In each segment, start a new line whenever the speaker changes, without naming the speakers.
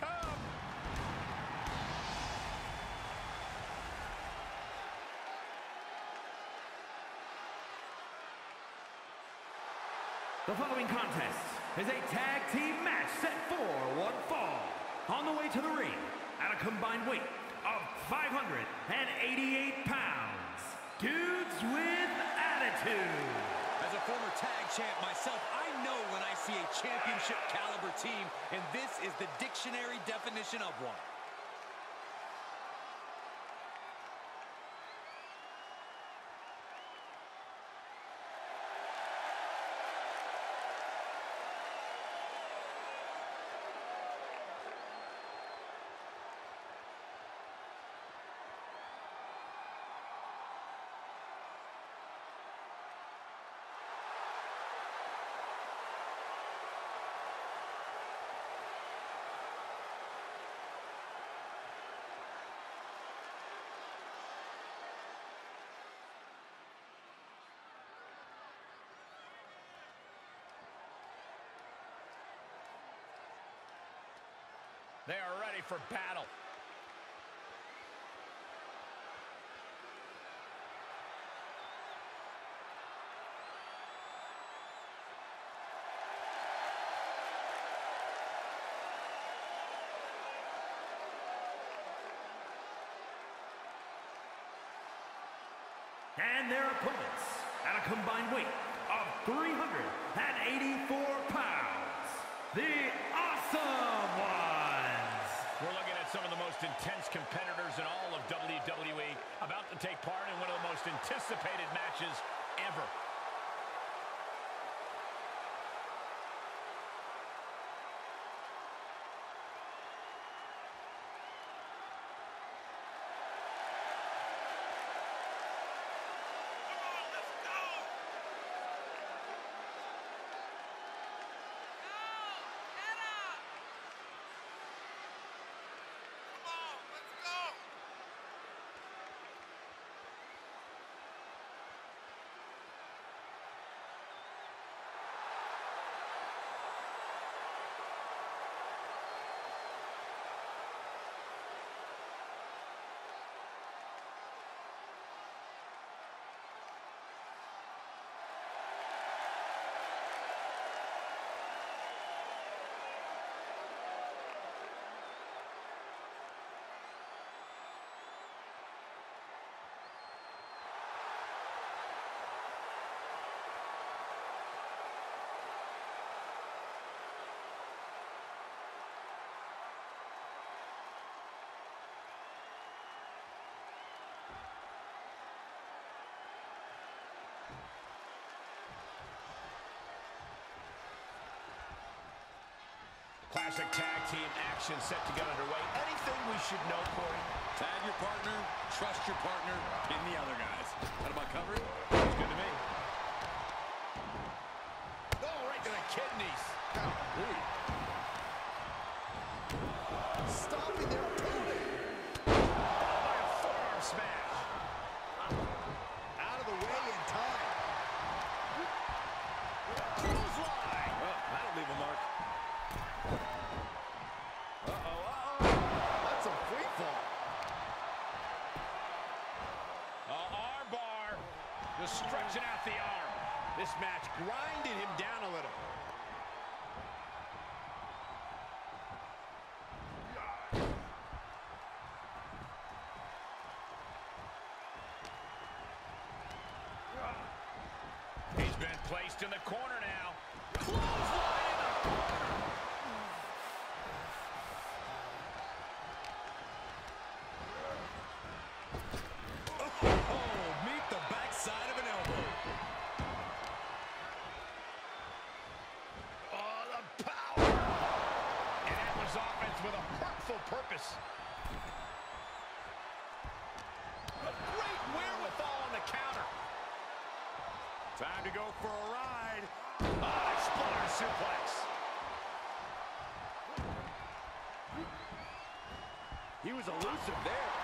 Come.
The following contest is a tag team match set for one fall. On the way to the ring, at a combined weight of 588 pounds, dudes with attitude.
A former tag champ myself, I know when I see a championship caliber team, and this is the dictionary definition of one. They are ready for battle.
And their opponents, at a combined weight of 384 pounds, the Awesome Ones.
Some of the most intense competitors in all of WWE about to take part in one of the most anticipated matches ever. Classic tag team action set to get underway. Anything we should know, Corey?
Tag your partner, trust your partner, pin the other guys. That about covered?
Sounds good to me. Oh, right to the kidneys.
Golly.
Stopping their opponent.
By a forearm smash.
Out of the way in time.
Clothesline.
Well, that'll leave a mark.
Uh-oh, uh-oh.
That's a free fall.
Uh, arm bar. Just stretching out the arm. Match grinding him down a little. He's been placed in the corner now. Clothesline in the corner.
Oh, meet the backside of an elbow.
Oh, the power! And that was offense with a hurtful purpose. A great wherewithal on the counter. Time to go for a ride. Oh, exploder suplex.
He was elusive there.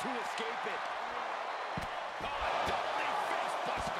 to
escape it.
Oh, a face buster.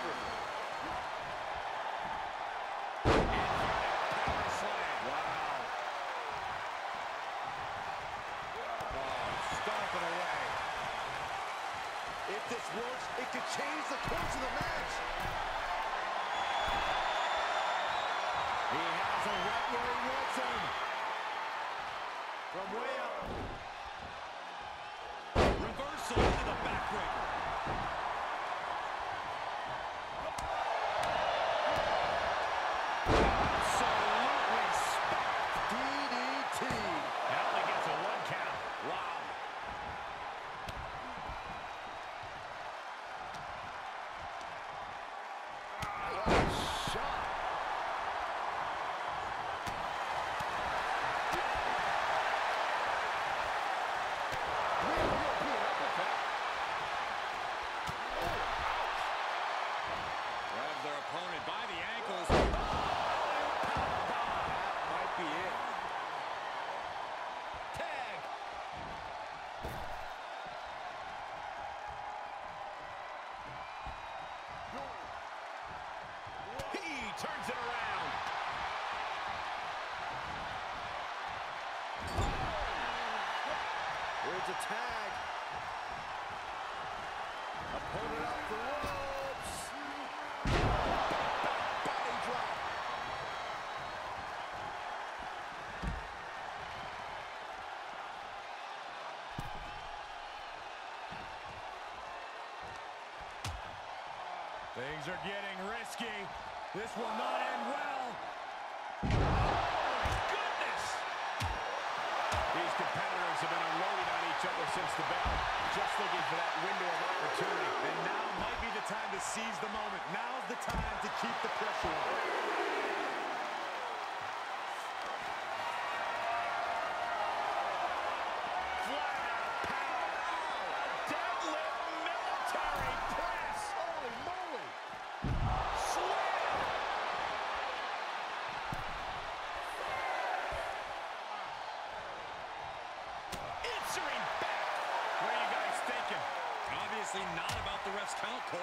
works, it could change the course of the match.
He has him right where he wants him. From way up.
Reversal to the backbreaker. Yes.
Turns it around.
Here's a tag. Opponent off the ropes. Body drop.
Things are getting risky. This will not end well. Oh, goodness! These competitors have been unloading on each other since the bell, just looking for that window of opportunity.
And now might be the time to seize the moment. Now's the time to keep the pressure on.
Obviously not about the ref's count, Cole.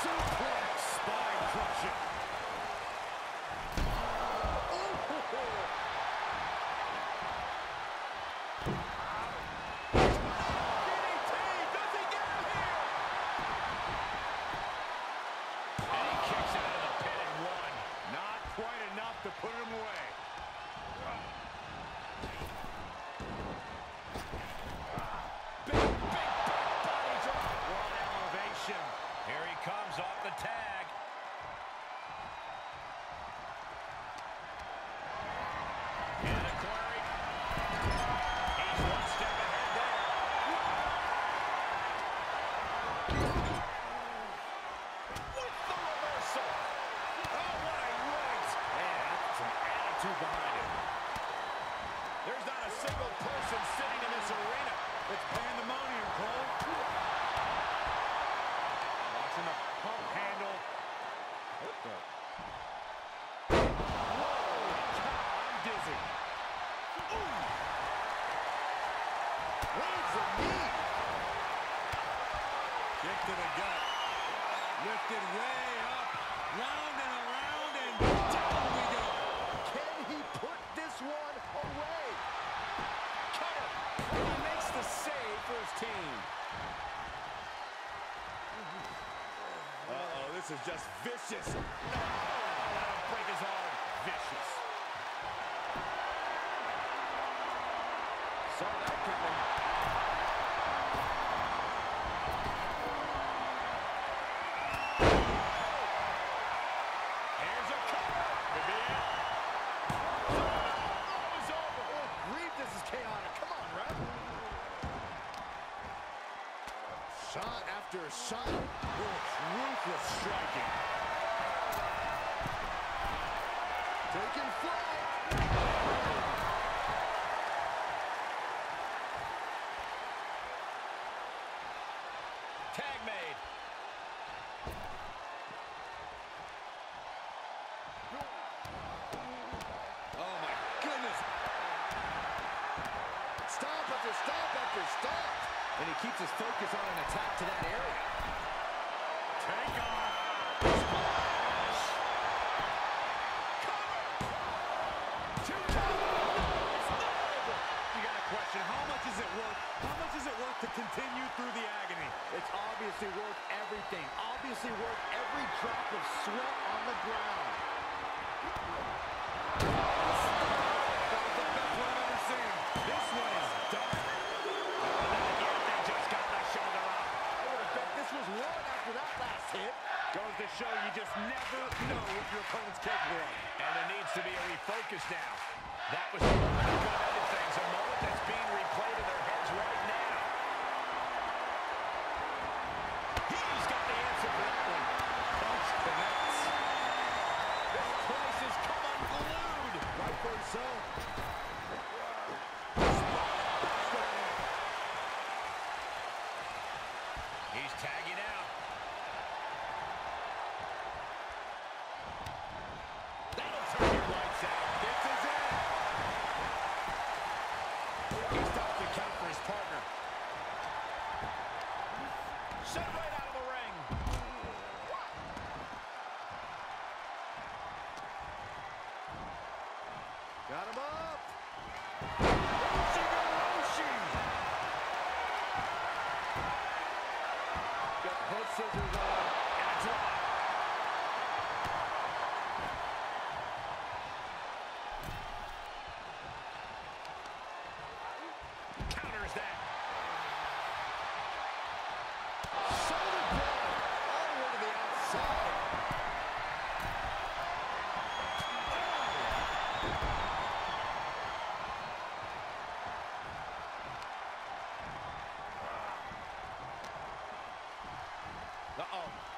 Suplex. Spine crushing. DDT. Does he get him here? And he kicks out of the pin and one. Not quite enough to put him away. Big, big, big body drop. One elevation. Here he comes off the tag. And a query. He's one step ahead there. With the reversal. Oh, what a right. Man, that's some attitude behind it. There's not a single person sitting in this arena. It's pandemonium, Cole. Watching the pump handle. What the? Whoa, cow, I'm dizzy. Ooh.
Lands a knee.
Kick to the gut. Lifted way up. Round and around and down we go.
Can he put this one away?
Cover. And he makes the save for his team.
Uh-oh, this is just vicious.
Oh, that'll break his arm. Vicious.
Saw that coming.
Here's a cover. Could be it. Oh, it's over.
Oh, grief, this is chaotic. Come on, ref. Shot after shot. Oh,
Ruthless striking.
taking flight.
Tag made.
Oh my goodness.
Stop after stop after stop.
And he keeps his focus on an attack to that area. Take off. Splash. Cover. Two count. It's not over.
You got a question. How much is it worth? How much is it worth to continue through the agony?
It's obviously worth everything. Obviously worth every drop of sweat on the ground.
That was the best one I've ever seen.
This one is done. Oh, not yet. They just got the shoulder up.
I would have bet this was one after that last hit.
Goes to show you just never know what your opponent's capable of. And there needs to be a refocus now. That was a moment that could have ended things, a moment that's being replayed in their heads right now. He's got the answer for that one. Punch connects. This place has come unglued.
Rightfully so.
Uh-oh.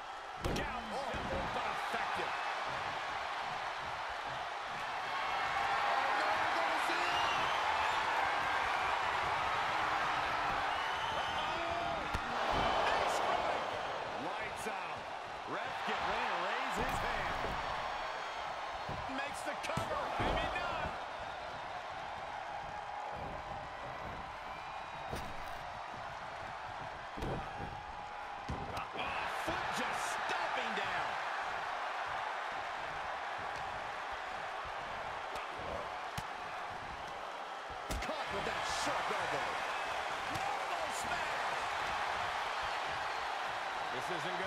isn't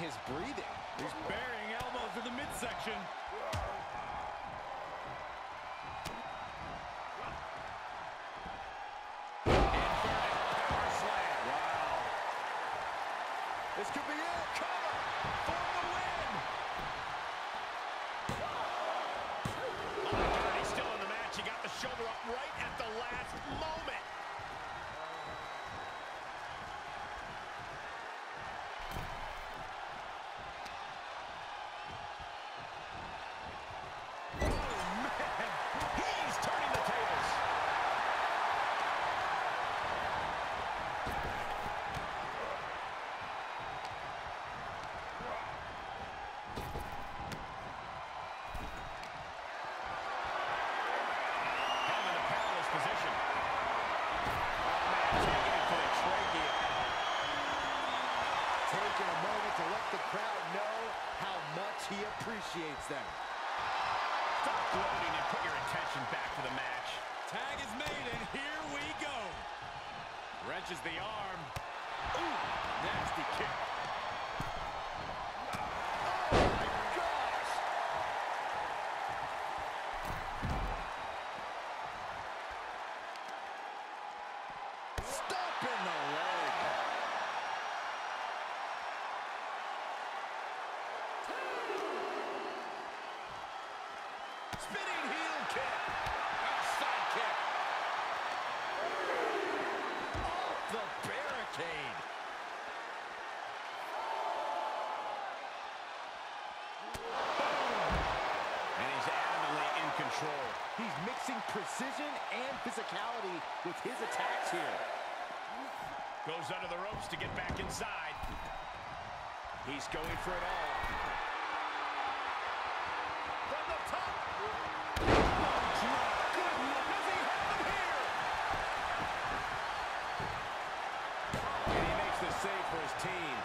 his
breathing.
He's burying elbows in the midsection.
This could be it.
Cover for the win. Oh, he's still in the match. He got the shoulder up right at the last moment. Taking
a moment to let the crowd know how much he appreciates them.
Stop gloating and put your attention back to the match.
Tag is made, and here we go.
Wrenches the arm. Ooh, nasty kick.
precision and physicality with his attacks here.
Goes under the ropes to get back inside. He's going for it all. From the top. Oh, good look. Does he have him here? And he makes the save for his team.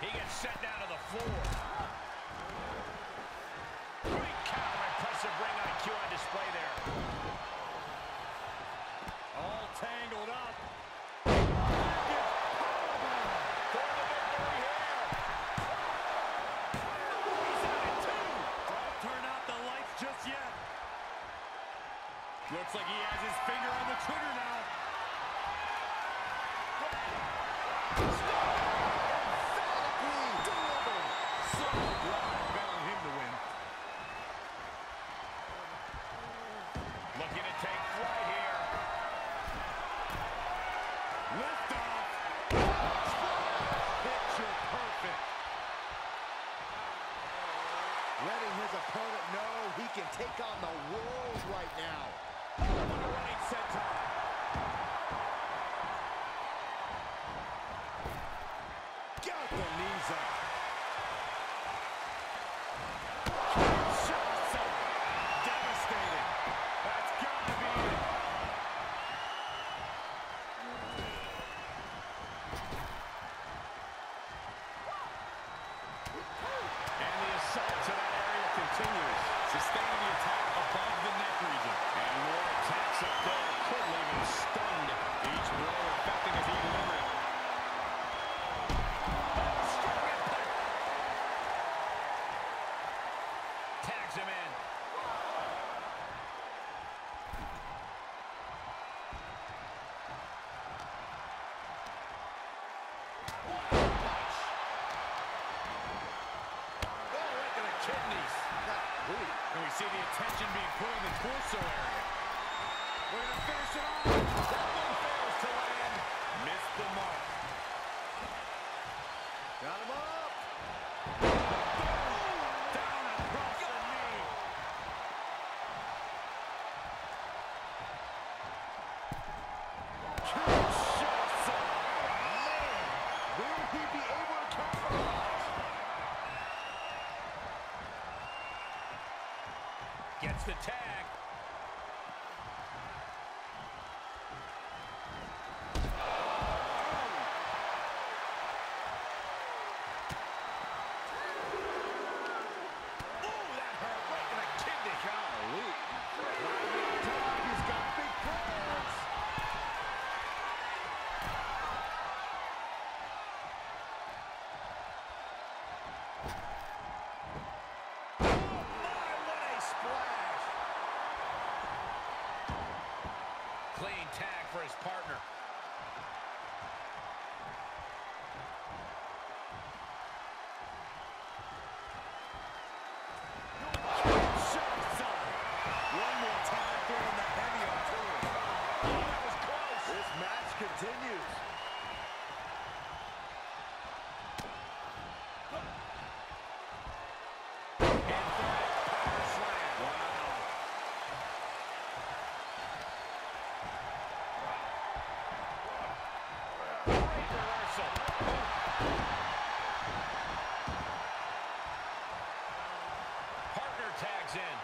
He gets set down to the floor. tangled up.
see the attention being put on the torso area.
We're going to finish it off. That one fails to land. Missed the mark.
Got him up.
The tag. Ooh, that hurt right in the kidney.
Golly. Right on top, he's got big plans.
Oh, my, what a splash. Clean tag for his partner.
One more time, throwing the heavy artillery. Oh, that was close. This match continues.
Power slam. Wow. Great reversal. Partner tags in.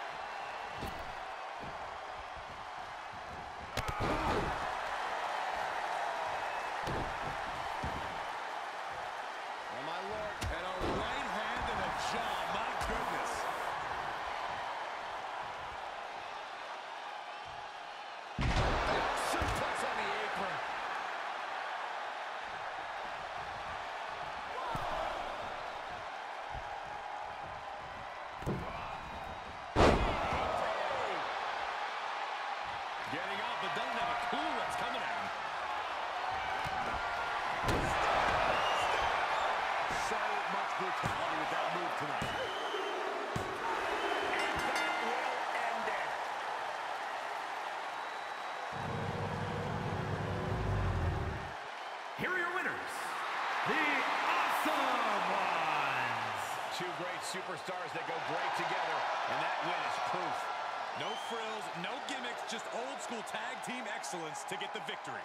Oh, my lord.
And a right hand and a jaw. My goodness.
Suplex on the apron.
Getting up, but doesn't have a clue what's coming at him.
So much brutality with that move tonight.
That will end it.
Here are your winners, the Awesome Ones.
Two great superstars that go great together, and that win is proof.
No frills, no gimmicks, just old school tag team excellence to get the victory.